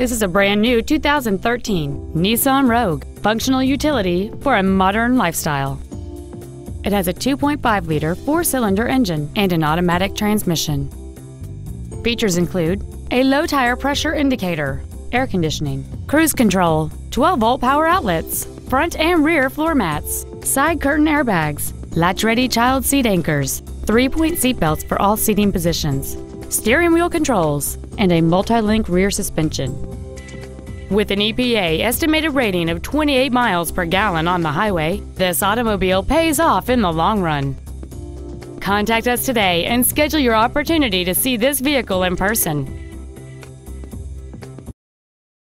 This is a brand new 2013 Nissan Rogue, functional utility for a modern lifestyle. It has a 2.5 liter four cylinder engine and an automatic transmission. Features include a low tire pressure indicator, air conditioning, cruise control, 12 volt power outlets, front and rear floor mats, side curtain airbags, latch ready child seat anchors, three point seat belts for all seating positions, steering wheel controls, and a multi link rear suspension. With an EPA estimated rating of 28 miles per gallon on the highway, this automobile pays off in the long run. Contact us today and schedule your opportunity to see this vehicle in person.